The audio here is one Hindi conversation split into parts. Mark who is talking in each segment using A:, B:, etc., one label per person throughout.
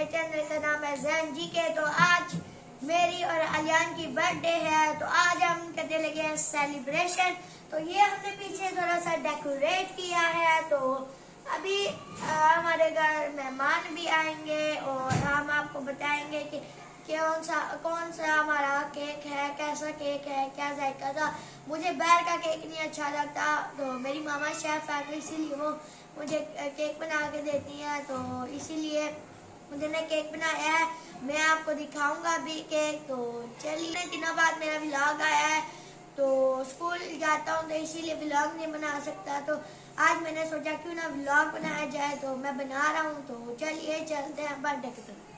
A: मेरे चैनल का नाम है जैन जी के तो आज मेरी और अलियान की बर्थडे है तो आज हम करने लगे हैं सेलिब्रेशन तो ये हमने पीछे थोड़ा सा डेकोरेट किया है तो अभी हमारे घर मेहमान भी आएँगे और हम आपको बताएँगे कि कौन सा कौन सा हमारा केक है, कैसा केक है, क्या जायका था। मुझे बैर का केक नहीं अच्छा लगता तो मेरी मामा शेफ है तो इसीलिए वो मुझे केक बना के देती हैं तो इसीलिए मुझे ने केक बनाया है। मैं आपको दिखाऊँगा अभी केक। तो चलिए दिनों बाद मेरा ब्लॉग आया है। तो स्कूल जाता हूँ तो इसीलिए ब्लॉग नहीं बना सकता। तो आज मैंने सोचा क्यों ना ब्लॉग बनाया जाए। तो मैं बना रहा हूँ। तो चलिए, चलते हैं बर्थडे की तरफ़।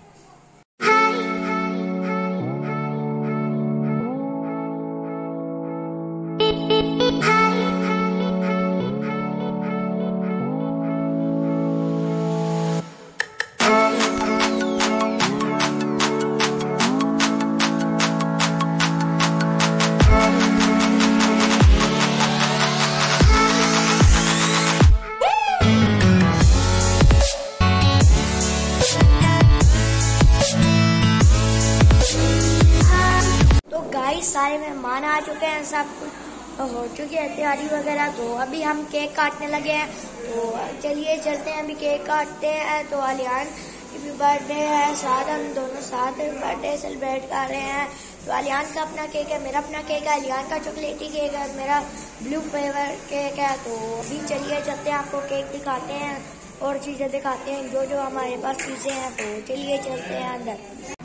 A: सारे मेहमान आ चुके हैं, सब कुछ हो चुकी है तैयारी वगैरह तो अभी हम केक काटने लगे हैं। तो चलिए चलते हैं, अभी केक काटते हैं तो अलियान की भी बर्थडे है, साथ हम दोनों साथ बर्थडे सेलिब्रेट कर रहे हैं। तो अलियान का अपना केक है, मेरा अपना केक है अलियान का चॉकलेटी केक है, मेरा ब्लू फ्लेवर केक है। तो अभी चलिए चलते हैं, आपको केक दिखाते हैं, और चीज़ें दिखाते हैं जो जो हमारे पास चीज़ें हैं तो चलिए चलते हैं अंदर।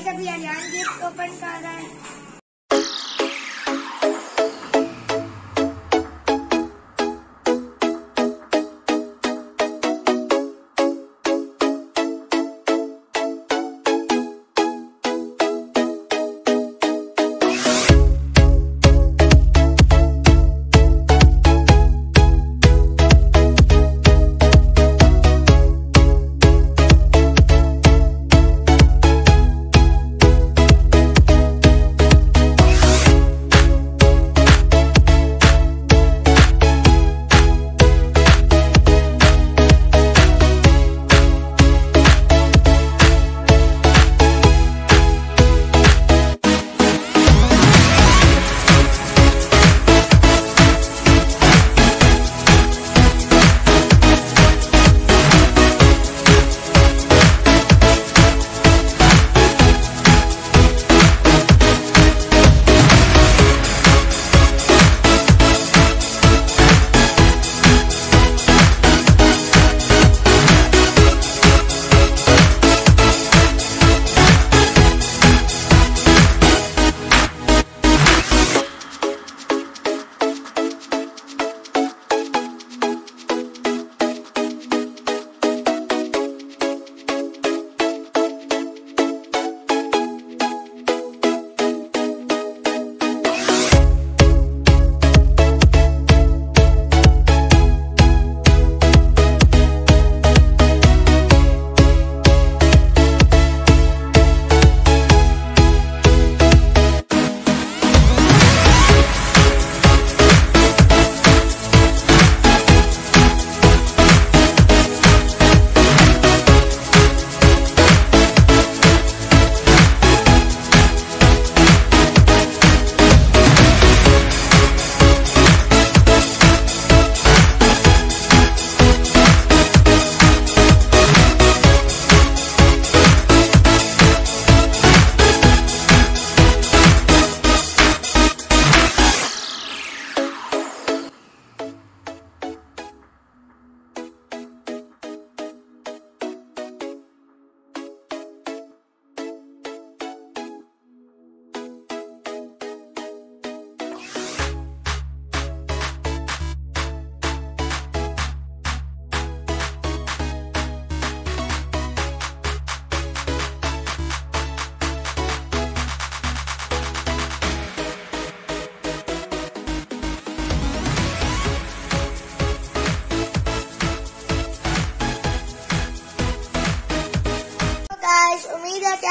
A: गाइस अभी अरियान गेट ओपन कर रहा है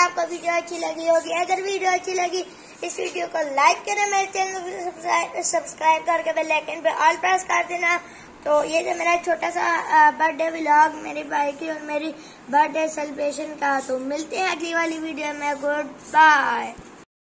A: आपको वीडियो अच्छी लगी होगी, अगर वीडियो अच्छी लगी, इस वीडियो को लाइक करें मेरे चैनल को सब्सक्राइब करके बेल आइकन पे ऑल प्रेस कर देना। तो ये जो मेरा छोटा सा बर्थडे व्लॉग मेरी भाई की और मेरी बर्थडे सेलिब्रेशन का तो मिलते हैं अगली वाली वीडियो में। Good bye